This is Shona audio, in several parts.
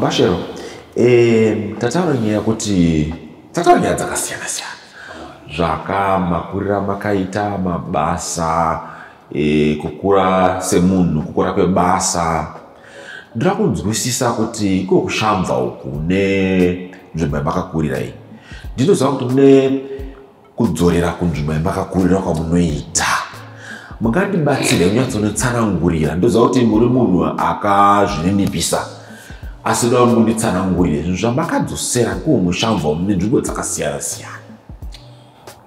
bashero um tataura nyaya kuti tataura nyaya dzakasiyana siyana zvakamakurira makaita mabasa e, kukura semunhu kukura kwebasa. Ndira kunzwisisa kuti iko kushambva uku nenzvimbo yamakakurira iyi. Ndinoziva kuti mune kudzorera kunzvimbo yamakakurira kwamunoita. Mungandibatsire kunyatsonotsanangurira ndoziva kuti muri munhu akazvininipisa asi ndoda munditsanangurire zvinhu zvamakadzosera kuwo mushamva mune nzvimbo dzakasiyana siyana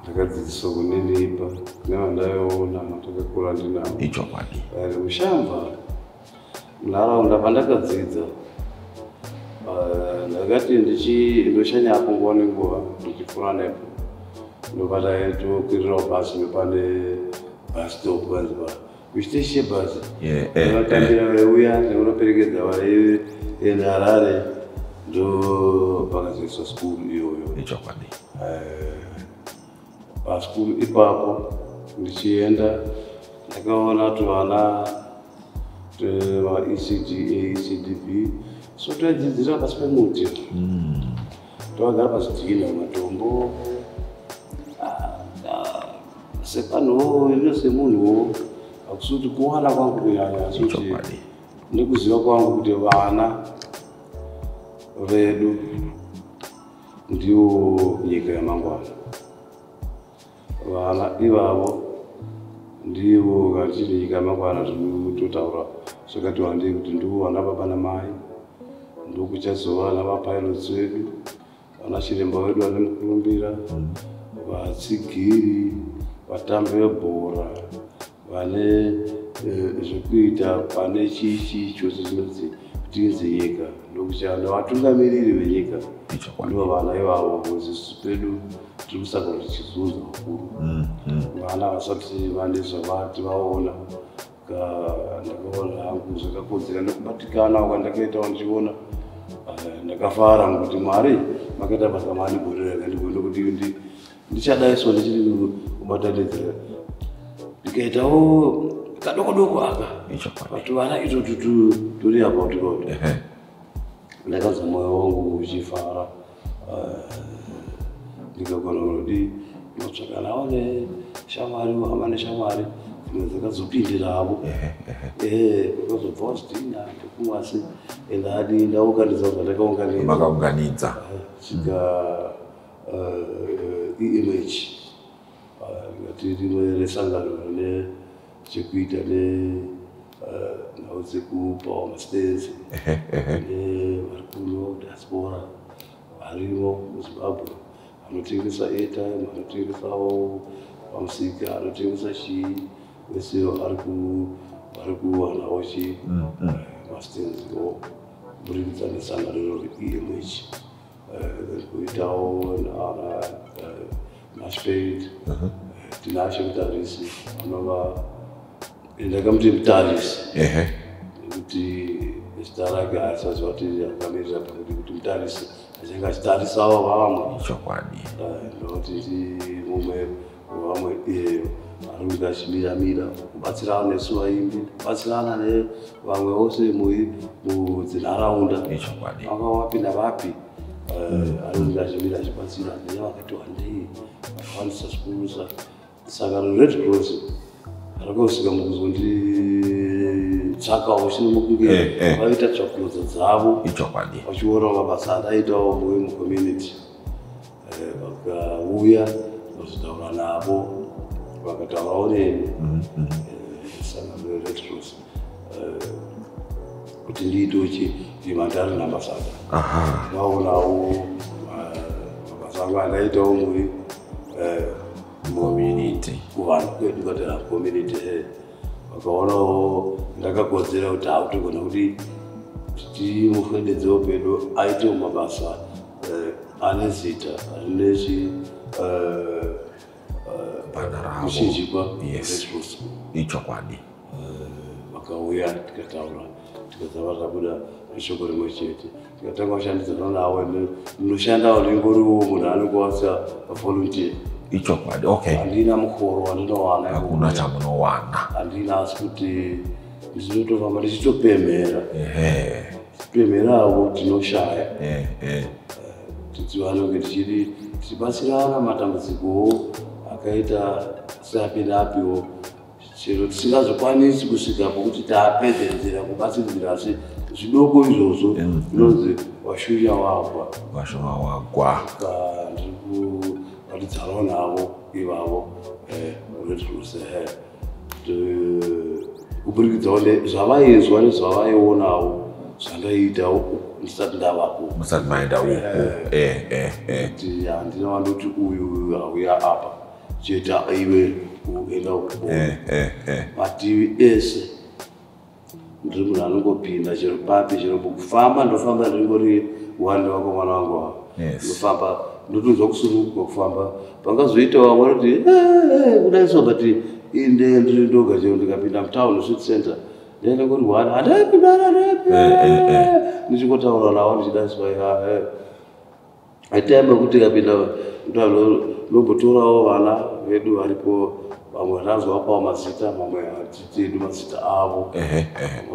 ndakadzidziswa kuninipa nevandaiona matakakura ndinavo ichokwadi ari mushamba munharaunda pandakadzidza ndakati ndichi- ndoshanya apo nguva nenguva ndichipfuura nepo ndobata tokwirirawo bhazi nepane bus stop kanziva kuchiteshi chebhazi Yeah, eh, eh. vanotambira vaienda harare. Ndo pakazoiswa skulu iyoyo ichokwadi paskuru ipapo ndichienda ndakaona kuti vana vaecda ecdb so taidzidzira pasi pemuti tavagara pazvidhina matombo. Sepanhuwo ino semunhuwo hakusi kuti kuwana kwangu kunyanya asi kuti nekuziva kwangu kuti vana vedu ndiwo nyika yamangwana. Vana ivavo ndivo kachiri nyika yamangwana tinototaura zvakati wandei kuti ndivo vana baba namai ndokuchazova navapilots vedu vana chiremba vedu vane mukurumbira vatsigiri vatambi vebhora vane zvekuita pane chichi chose chinonzi kutinzi nyika ndokuchana vatungamiriri venyika. Ndivo vana ivavo kuzisu pedu tiri kusaka kuti chizunza ukuru vana vasati vane zvavati vaona Ka- ndakaona hangu zvakakodzera. Nekubatikana kwandakaitawo ndichiona eh, ndakafara ngokuti mwari makaita basa maandigorera kandigoenda kuti ndi- ndichadaiswa ndichiri kubatanidzira. Ndikaitawo kadoko doko aka vatu vana tutu turi apa utikoto ehe. Ndakazwa mwoyo wangu uchifara eh, ndikagona kunodi notsvaka nawo neshamwari hama neshamwari dzimwe dzakazopindiravo kwakazobva wazvidhina ndekumwasi ende adi ndaunganidza zvandakaunganidza makaunganidza svika emh ngati rimwe resangano rine chekuita nenhau dzekupawa mastenzi ehe ehe. Vari kuno diaspora varimo muzimbabwe. Vanotengesa airtime vanotengesawo pamusika anotengesa chii vese vari ku- vari kuwanawo chi mastenziwo kuburikidza nesangano rino reemh kuitawo naana naspeit tinashe mutarisi anova ndakamuti mutarisi. Ehe. Nekuti zita rake asaziva kuti akamirira pakuti kuti mutarisi achange achitarisawo vamwe. Ichokwadi Eh, ndokuti ndi mumwe wevamwe iyeyo ari kuita achimiramira kubatsirana nesu vaimbi kubatsirana nevamwe vose mudzinharaunda ichokwadi vanga vapinda vapi? Eh, ari kuita achimira achibatsira nenya vakati wandei? Vakawandisa zvikulusa saka red cross rakausika mukuzonditsvakawo chino mukunge Eh, eh. vaita tsvakurudzo dzavo. Ichokwadi vachiona mabasa andaitawo muwe mucommunity. Eh, vakauya vazotaura navo vakataurawo neni. Sangano cross Eh, kuti ndiitewo chimandari nambasada aha. Vaonawo mabasa angu andaitawo muwe community. Kuvanhu kwedu katera community eh. vakaonawo ndakakodzera kuti hautogona kuti timufendedzewo pedu aitewo mabasa eh, ane zita rine kuchinjikwa Yes. ichokwadi. Vakauya tikataura tikazava tabuda neshoko rimwe chete. Tikatanga kushandidzana nawo ndinoshandawo ndingoriwo munhu anokuvasa volunteer ichokwadi okay. Handina mukoro wandinowana hakuna chamunowana. Handina asi kuti ndinotofamba ndichitopemhera. Ehe. Pemheravo tinoshaya eh. tidzivanonge tichiri tichibatsirana matambudzikowo akaita seapidapiwo chero tisingazokwanisi kusvika pokuti tapedzenzera kubatsiridzira asi zvidoko izvozvo zvinonzi washuya wagwa. Vashoma wagwa. Ndiri kuvatidzawo navo ivavo eh, red rose kuburikidzawo zvavaizwa nezvavaionawo zvandaita ndisati ndavapo musati maenda uku Eh, eh, eh. kuti handina wandoti uyu auya apa cheta iwe uenda uku Eh, eh, eh. mativi ese ndiri munhu anongopinda chero papi chero kufamba ndofamba ndingori wande wako mwana wangu wa ndofamba ndotonzwa kusununguka kufamba. Pangazoita wamwe kuti "Eh, kudai so but inde ndiri ndoga chero ndikapinda mutown street center. Ndenda ngori wana handaipindana handaipinda ndichikotaura navo ndichidaswa aitaiamba kuti ikapinda mutano nombotorawo vana vedu varipo vamwe vanazovapawo mazita mamwe hatitedu mazita avo.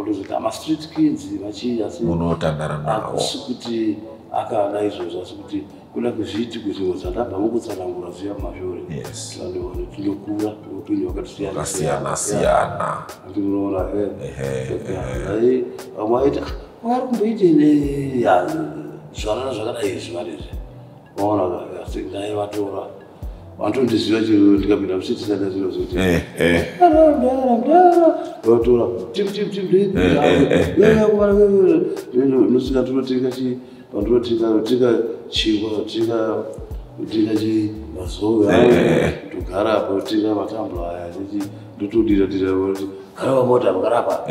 Otozoti amastreet kids vachii asi munotandara nawo hakusi kuti akada izvozvo asi kuti kuda kuzviti kuzvimwe zvandabva mukutsanangura zviya mashure yes. Tinoona tinokura upenyu hwakatisiyana kasiyana siyana ndinoona ai vamwe aiti vari kumboitei zvanana zvakadai izvi vanizvi vaona asi ndaivatora vantondiziva chiro ndikapinda musitisaa zvino zoti Eh, eh. vatora nosvika tonotenga chi pandinotenga chingwa tenga tenga chi mazove togarapo tenga matambula aya tichi ndotodira dira kuti gara pamota gara pa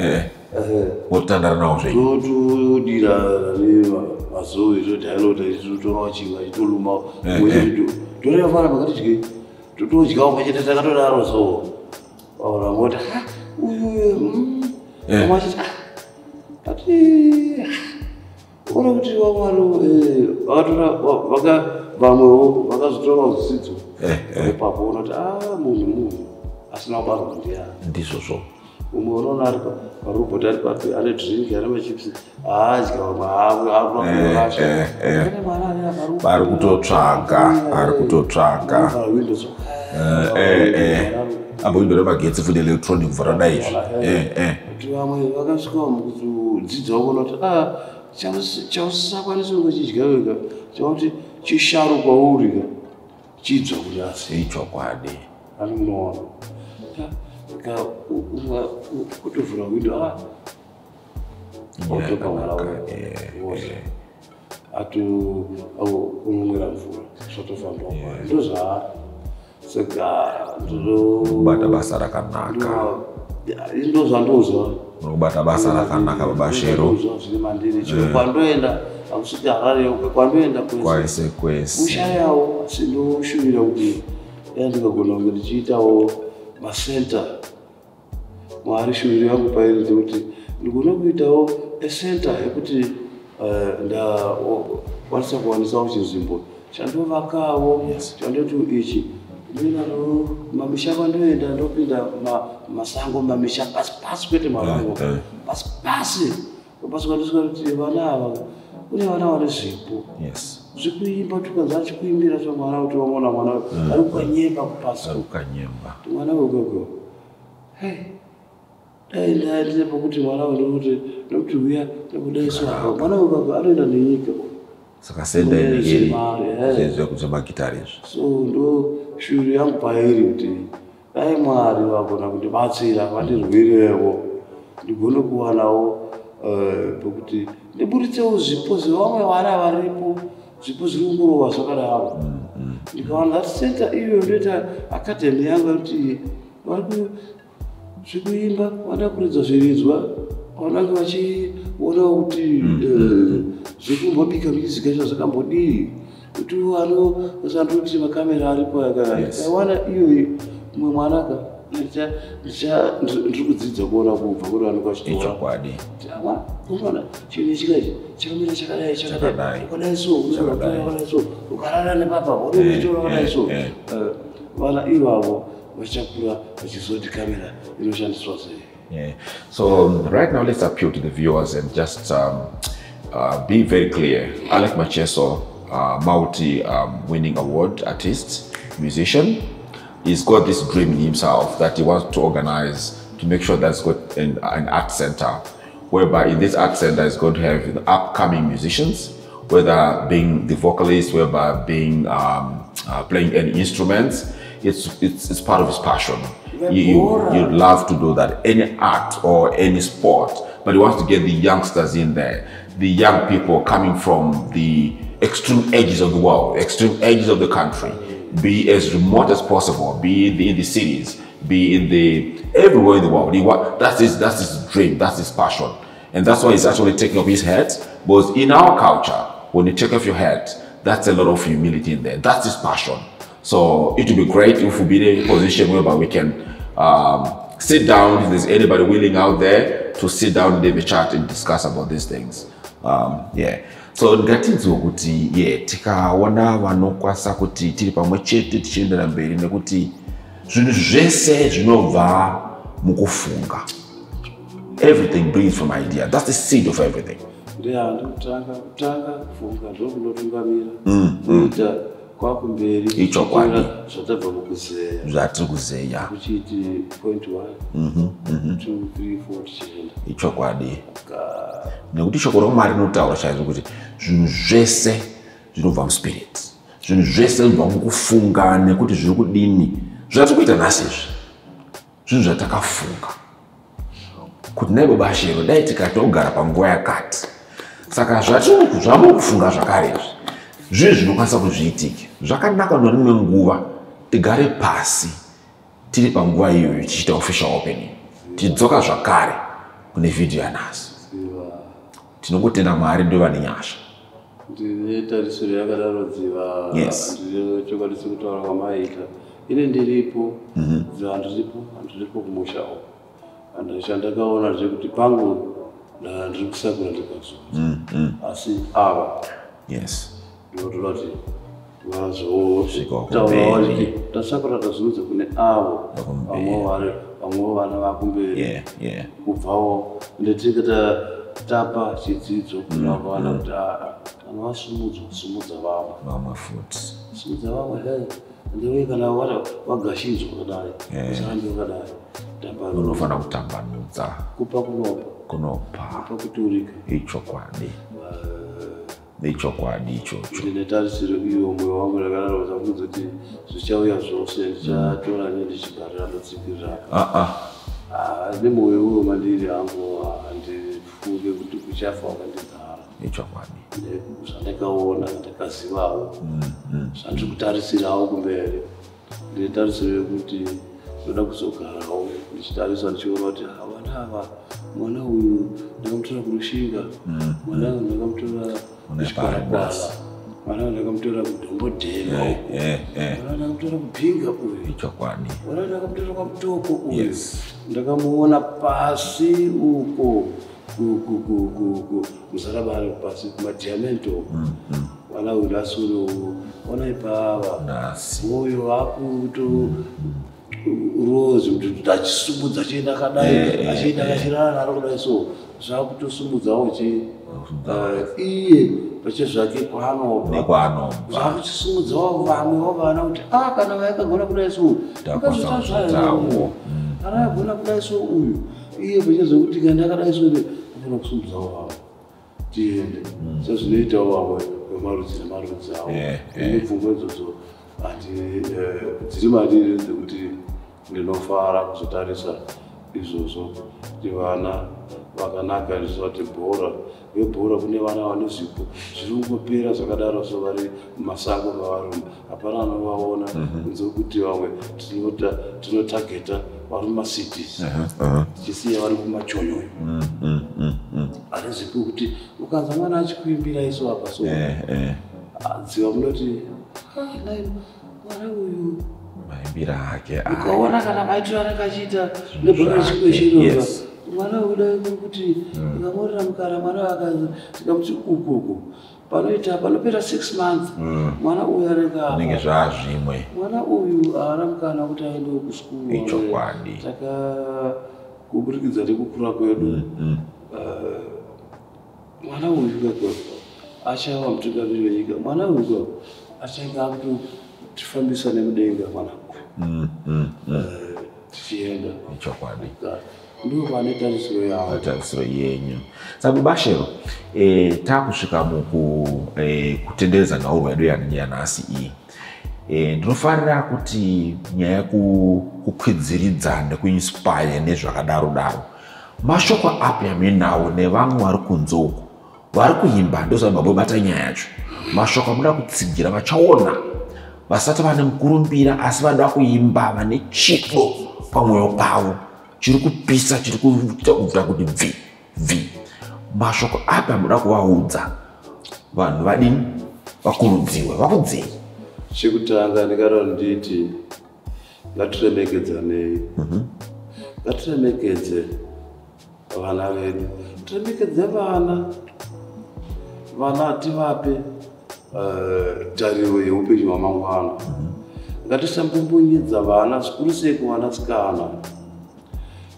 Eh, motandara nawo zvenyu. Totodira ne mazove todainota totorawo chingwa chitoluma torefana pakati dye totodyawo pachete takatodaro so vaona mota uyu Eh. amachiti ati ona kuti vamwari vakatora vaka vamwewo vakazotorawo zvidzidzo Eh, eh. ipapo ona kuti a munhu munhu asina kubarwa ndiani ndizvozvo umwe unoona ari parobhoti ari papi ane drinki ane machipsi haadya vamwe aakurasha eh, eh. ane mwana ane aparobhoti Ari kutotsvaga, ari kutotsvaga. Eh, eh. amboindore magetsi futi electronic mvura izvi Eh, eh. kuti vamwe vakasvikawo mukudzidza kuona kuti a chausisakwanisi ngochidya wega chakuti chisharu kwauri ka chidzwa kunyasi ichokwadi ani munoona ka umwe kutovhura windo a unomwira mvura zvotofamba ndo zvaari saka kubata basa rakanaka. Ndo zvandozwa unokubata basa rakanaka zvine mandiri chero kwandoenda akusviti harare yoga kwandoenda kwese. Kwese kwese. Ushayawo asi ndoshuvira kuti dai ndikagona kunge ndichiitawo masenta. Mwari shuviro yangu pairi ndekuti ndigona kuitawo esenta yekuti eh, ndakwanisa kuwanisawo chinzvimbo chandovakawo chandoti ichi ndinano mamisha kwandoenda ndopinda ma- masango mamisha pasi pasi kwete marango eh. pasi. Pasi pasi kwandisvika kuti vana ava. Kune vana vane zvipo. Yes. Zvekuimba tukanza achikuimbira chamwana kuti vamona mwana ari kukanyemba kupasi. Arukanyemba mwana hei dai ndaendire pokuti mwana wendikuti nokuti uya nekudaiso mwana wegogo anoenda nenyika saka sendainekeri Zimari, eh. zvezve kuti magitari izvi. So ndo shuru yangu pairi kuti dai mwari vagona kundibatsira vandirwirewo ndigone kuwanawo eh, pekuti ndiburitsewo zvipo zvevamwe vana varipo zvipo zviri kungorova zvakadaro. Ndikawana ati senta iyo ndoita akadhemi yangu yakuti vari ku zvekuimba vanoda kuridza zviridzwa vanange vachionawo kuti eh, zvekumbobika music yacho zvakambodii? Kuti anosandoti makamera aripo Yes. akawana iyoyi umwe mwanaka ndiri kudzidza kuona kubva kuri ichokwadi. Unoona chinhu chikachi chakamira chakadai Chakadai. ukadai so ukadai so. Ukarara nepapa unoitora wakadai so. eh, Eh, vana ivavo vachakura vachizoti kamera inoshandiswa sei. So um, right now, let's appeal to the viewers and just um, uh, be very clear. Alec Macheso, uh, multi-winning award artist, musician, he's got this dream in himself that he wants to organize to make sure that's got an, an art center, whereby in this art center is going to have the upcoming musicians, whether being the vocalist, whether being um, uh, playing any instruments. It's, it's, it's part of his passion. You, you, you love to do that, any art or any sport, but he wants to get the youngsters in there, the young people coming from the extreme edges of the world, extreme edges of the country, be as remote as possible, be in the, in the cities, be in the everywhere in the world. He that's his that's his dream, that's his passion, and that's why he's actually taking off his hat. But in our culture, when you take off your hat, that's a lot of humility in there. That's his passion. So it would be great if we be in a position whereby we can um, sit down. If there's anybody willing out there to sit down and have a chat and discuss about these things. Um, yeah. so ngatinzwe kuti ye tikaona vanokwanisa kuti tiri pamwe chete tichiendera mberi nekuti zvinhu zvese zvinobva mukufunga. Everything breathes from idea. That's the seed of everything. Ndihandi kutanga kutanga kufunga ndokunotungamira. Kuita kwakumberi Ichokwadi. zvatabva mukuzeya zvatiri kuzeya. Kuchiti point one two three four tichienda. Ichokwadi. Nekuti shoko romwari rinotaura chaizvo kuti zvinhu zvese zvinobva muspirit. Zvinhu zvese zvinobva mukufunga nekuti zviri kudini. Zvatiri kuita nhasi izvi. Zvinhu zvatakafunga kuti nai baba shero dai tikatogara panguva yakati. Saka zvamuri kufunga zvakare izvi zvinhu zvinokwanisa kuzviitike. Zvakanaka norimwe nguva tigare pasi tiri panguva iyoyo tichiita official opening. Tidzoka zvakare kune vhidhiyo yanhasi. Tinongotenda mwari ndo vane nyasha. Ndine tarisiro yakadaro dziva Yes. chokwadi sekutaura kwamaita. Ine ndiripo. Dziva handiripo handiripo kumusha uko and chandakaona zvekuti pangu ndiri kusakura ndikazodza asi ava yes ndinotoda kuti kuti tasakura tazunudza kune avo Vakumberi. vamwe vari vamwe vana vakumberi. Kubvawo ndetinge ta- tapa chidzidzo kuna vana kuti aa kana vasumudzwa sumudza vamwe. Vamwe futi sumudza vamwe he ndewe kana wagashidzwa kadai Yeah. usahambe wakadai unofanira kutambanudza kupa kunopa. Kunopa. Kupa kuturika. Ichokwadi ichokwadi ichocho. Ndine tarisiro iyo mwoyo wangu ndakanaro zvakudza kuti zvichauya zvose ndichatora ne ndichigarira ndotsipirira aa Ah, nemwoyo uyo mandiri hangu handifunge kuti kuchafa wakandizara. Ichokwadi zvandakaona ndakazivawo. Zvandiri kutarisirawo kumberi. Ndine tarisiro yekuti ndoda kuzogarawo ndichitarisa ndichiona kuti "Ah, vana ava mwana uyu ndakamutora kurushinga mwana uyu ndakamutora kuchikwarakwana mwana uyu ndakamutora kudhombodhema uku eh eh. Mwana ndakamutora kupinga uyu ichokwadi mwana ndakamutora kwamutoko uyu Yes. ndakamuona pasi uko ku- ku- ku- ku- ku- muzarabare pasi kumadhiamento mwana uyu ndasuro ona ipava rose kuti achisumudza achienda kadai achienda akachirara naro kudai so zvakutosumudzawo chi eh, iye pache zvake kwaanobva. Nekwanobva zvakuchisumudzawo vamwewo vana kuti a kana vayakagona kudai so Ndakwanisa akazotazvawo kuzvitawo. kana yagona kudai so uyu iye pachezvekuti kana ndakadai so afana kusumudzawo vamwe tiende. Sezvinoitawo vamwe vemarudzi nemarudzi avo. Eh, eh. ine pfungwa idzodzo handi dziri madiri dzekuti ndinofara kuzotarisa izvozvo. Kuti vana vakanaka ndisati bhora. Vebhora kune vana vane zvipo zviri kungopera zvakadaro so vari mumasango mavarume. Hapana anovaona. Nzekuti vamwe tinota- tinotageta vari mumasities tichisiya vari kumachonyoyo. Ane zvipo kuti ukanza mwana achikuimbira iso apa so eh eh. Dziva munoti "Ah, nai, mwana uyu maimbira ake ah, ukaona kana maitiro anenge achiita nebhora chikweshirova Yes. mwana udai kuti ukamurira mukara mwana akazi tikamuti ukoko. Panoita panopera six months mwana uyu anenge zvinenge apa zvaa zvimwe mwana uyu haana mukana kuti aendewo kuskuru. Ichokwadi. taka kuburikidza nekukura kwedu. Eh, mwana mwana uyu kako achava mutungamiri wenyika. Mwana uyu kako achange akutifambisa nemudenga mwana. mm. Tichienda ichokwadi. Ndo pane tarisiro yavo tarisiro yenyu. Saka bashero e, takusvika muku e, kutenderedza nhauro yedu yanenge yanhasi iyi e, ndinofarira kuti nyaya yekukwidziridza nekuinspire nezvakadaro daro mashoko api aminawo nevamwe vari kunze uku vari kuimba ndozvaa mabobata nyaya yacho. Mashoko amuda kutsigira vachaona vasati vane mukurumbira asi vanoda kuimba vane chido pamwoyo pavo. Chiri kupisa chiri kuita kuita kuti bvi bvi. Mashoko api amuda kuvaudza vanhu vadini? Vakurudziwe vakudzei. Chekutanga ndingarora nditi ngatiremekedzanei. Ngatiremekedze vana vedu. Tiremekedze vana. Vana tivape eh, tariro yeupenyu hwamangwana. Ngatisambombonyedza vana zvikuru sei kuvanasikana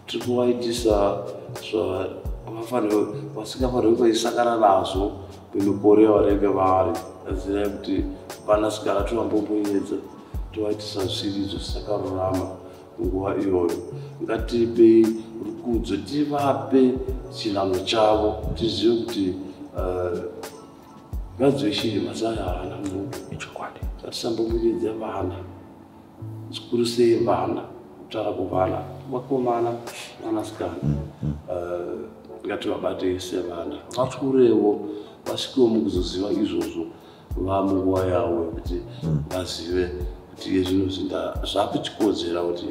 tiri kuvaitisa zvavafanirwa vasingafanirwi vaisangana nazvo mimikore yavanenge vari. Aziva kuti vanasikana tivambombonyedza tovaitisa zviridzo zvisakarurama munguva iyoyo. Ngatipei rukudzo tivape chinano chavo tizive kuti eh, ngadzveshiri masai haana munhu ichokwadi ngatisambomuridze vana zvikuru sei vana kutaura kuvana vakomana vanasikana Eh, ngativabatei sevana. Vakurewo vasvikewo mukuzoziva izvozvo vamunguva yavo yekuti vazive kuti iye zvino zvinda zvakuchikodzera kuti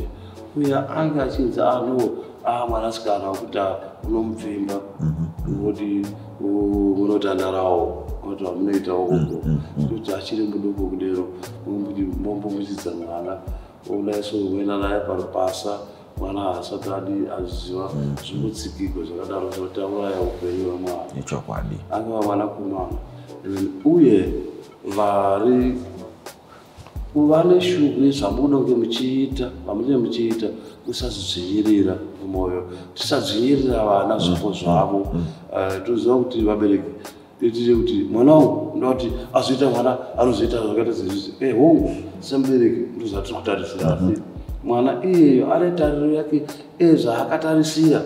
uya ange achinzi ano a mwanasikana wekuti unomupfimba. Ungoti unotandarawo kuti wamunoitawo uko kuti achiri muduku kudero mombomuchidza mwana unaiso uenda naye parupasa mwana haasati adi aziva zvimutsikirwa zvakadaro zvotauraya upenyu hwemwana ichokwadi angava mwanakomana uye vari kuva neshuku zvamunenge muchiita vamunenge muchiita musazvidzvinyirira mumwoyo tisadzvinyirira vana zvipo zvavo toziva kuti vabereki titire kuti mwana wangu ndoti azoita mwana anozoita zvakaita zvezvizvi e hongu semubereki ndozvatinotarisira asi mwana iyeyo ane tariro yake ezvaakatarisira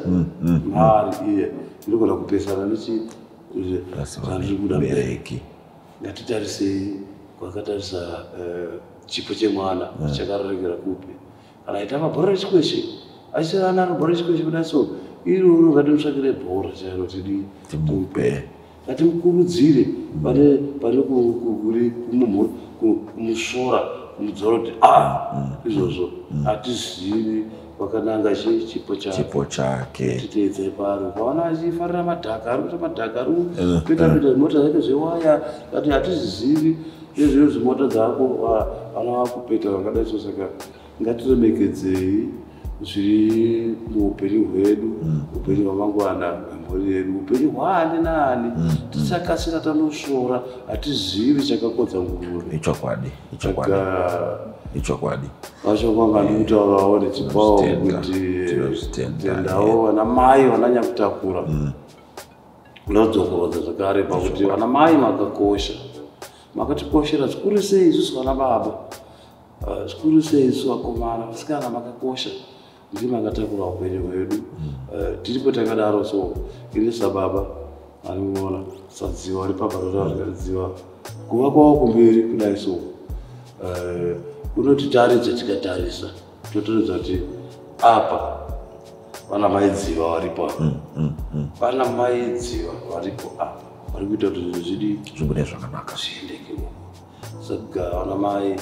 mari iye ndogona kupesana nechi zvandiri kuda mubereki. Bereki ngatitarisei kwakatarisa eh, chipo chemwana chakarerekera kupi kana aita mabhora rechikweshe achisirana bhora rechikweshe kudai so iroro ngatimutsvakire bhora chairo tidi timupe ngatimukurudzire pane pane ku- ku- kuri kumusora kumudzora kuti a izvozvo hatizivi kwakananga chi- chipo chipo chake. Titeedze pari ukaona achifarira madhaka ari kuita madhaka ari kuita kuita zimota zake zvewaya kati hatizizivi nezviro zvimota dzako vana vakupeta vangadai so saka ngatiremekedzei zviri muupenyu hwedu upenyu hwamangwana hwemhuri yedu. Upenyu hwaani naani? Tisakasira tanosvora hatizivi chakakodza nguruve ichokwadi ichokwadi. Ichokwadi. Vacho kwanga ndikutaurawo nechipawo Tinozvitenda. kuti tendawo vana mai vananyakutakura. Ndodzokorodza zvakare pakuti vana mai makakosha makatikoshera zvikuru sei isusu vana baba? Eh, zvikuru sei isusu vakomana vasikana makakosha ndiri makatakura upenyu hwedu. Eh, tiripo takadaro so ini sababa anoona sadziwa ri papa rotaura rikadziwa kuva kwavo kumberi kudai so Eh, kunotitaridza tikatarisa totoredza kuti apa vana maidziva varipo apa. Vana maidziva varipo apa. Vari kuita kuti zvinhu zvidi zvingune zvakanaka. Zviendeke uko. Saka vana mai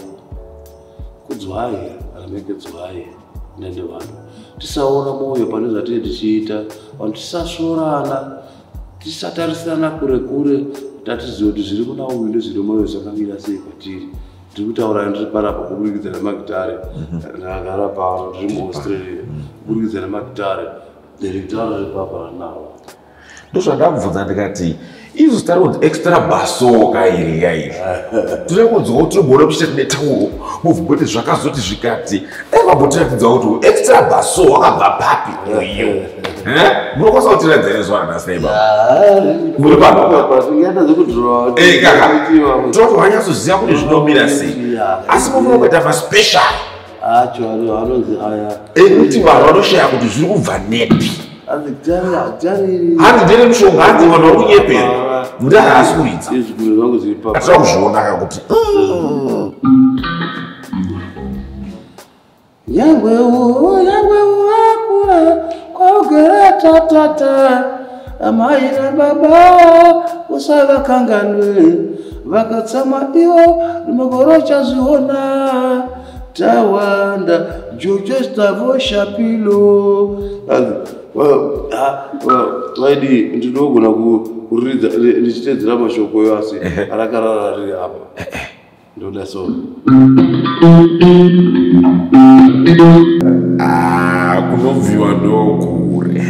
kudzwai remekedzwai nende vanhu. Tisaona mwoyo pane zvatinenge tichiita vanhu tisasvorana tisatarisirana kure kure tatizive kuti zviri kuna uyu ndezviri mwoyo zvakamira sei kwatiri. Tiri kutaura ndiri panapa kubudikidza nemagitare. Ndakagara pano ndiri muaustralia kubudikidza nemagitare. Direktaura repapa ranaro ndozvandamubvunza ndikati izvo zita rinonzi extra basoka iri yairi tiri kunzwawo tinogoona kuchita tine tauro mubvumboti zvakazoti zvikati. Aikambotiratidza kuti extra baso wakabva papi uyu. Munokwanisa kutiratidza ine zvaana nasaiba muri patingaita zvekudhirowa kaka. Toti wanyatsoziva kuti zvinomira sei. Asi munokuita maspecial acho anonzi aya ekuti vanhu vanoshaya kuti zviri kubva nepi. azitariri hanzi ndine mushonga hanzi vanhu vari kunyepera zvangu zviri papa atira kuzviona ka kuti yangwewo yangwewo akura kwaugere tatata amai nababa usavakanganwe vakatsama ivo rimogoro chazviona tawanda jojestavho shapilo vaidi ndinogona kuridza ndichitedzera mashoko yo asi rakarara riri apa. Ndoda so ah, kunobviwa ndokure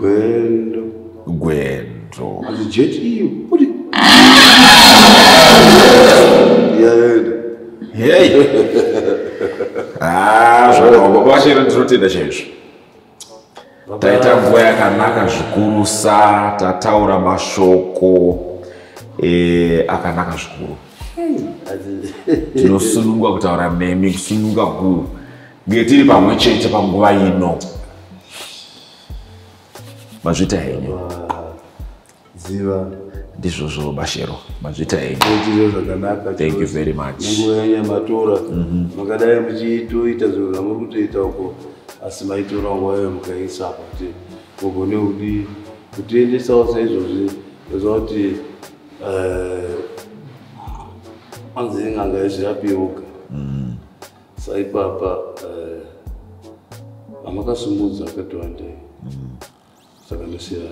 gwendo. Gwendo. Jeti iyo kuti yaenda hei Ah, zvakababashira ndinotenda chaizvo taita nguva yakanaka zvikurusa tataura mashoko eh, akanaka zvikuru. Tinosununga kutaura nemi kusununga kuru nge tiri pamwe chete panguva ino. Mazvita henyu. Ziva. Ndizvozvo bashero mazvita henyu. Zvakanaka thank you very much. Nguva yanyamatora makadai muchitoita zviro zvamuri kutoita uko asi maitora nguva yayo mukaisa kuti mugone kudi kutiendesawo saizvozvi zva kuti anzi ing'anga yezvirapiyeuka saipapa amakasumudza akati wandei. Saka ndosira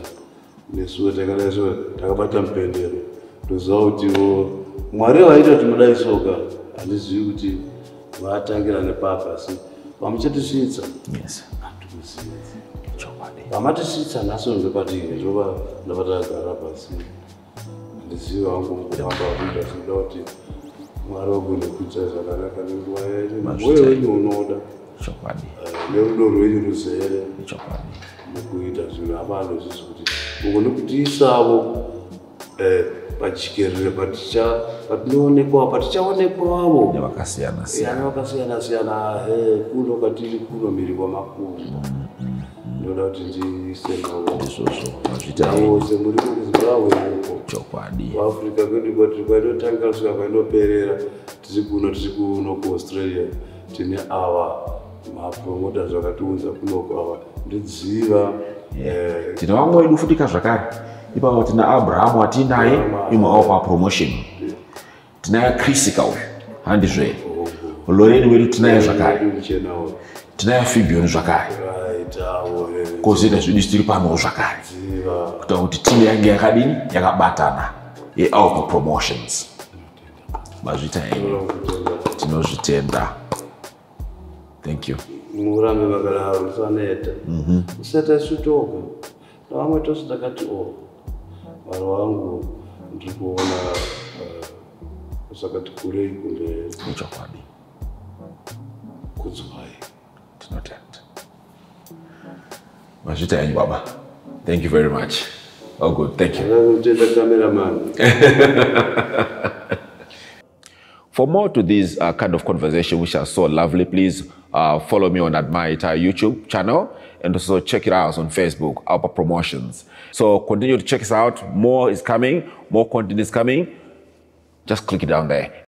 nesuwo takadai so takabata mupendero. Ndoziva kutiwo mwari vaita kuti mudai soka handizivi kuti vatangira nepapa asi chokwadi. Pamatisvitsa nhasi ndopatinge ndova ndapatakagara pasi. Handizivi wangu mukufamba kuita zvinoda kuti mwari wagone kuita zvakanaka nenguva yacho mwoyo wenyu unoda. Eh, nerudo rwenyu ruzere. Mukuita zvinhu hapana zvisi kuti ugone kutiisawo eh, pajikerere patinoonekwawo patichaonekwawo nevakasiyana siyana yana vakasiyana siyana kuno kwatiri kuno miri kwamakuru ndinoda kuti ndiise navo izvozvo mazvita henyu navo semuri kuzimbabwe uko. Chokwadi. Kuafrica kwedu kwatiri kwainotanga kusvika kwainoperera. Tiri kuno tiri kuno kuaustralia. Tine ava mapromota zvakatiunza kunoko ava. Ndidziva eh, tine vamwe vedu futika zvakare ipapo tina abrahamu atiinaye imwe avo papromotion tinaye krisika uyu handizve loreni wedu tinaye zvakare tinaye fibioni zvakare kozoita zvedu tiri panowo zvakare kuita kuti timu yange yakadini? Yakabatana. Yeour papromotions mazvita henyu tinozvitenda thank you. Murambe vakadaro musaneta musata isu toga navamwe tose takati o mwari wangu nilipoona kuona kule zvakati kurei kumberi ichokwadi kudzwai tinotenda mazvita henyu baba thank you very much. Oh good. Thank you. For more to this uh, kind of conversation, which are so lovely, please uh, follow me on Admaita YouTube channel and also check it out on Facebook, Alpha Promotions. So continue to check us out. More is coming, more content is coming. Just click it down there.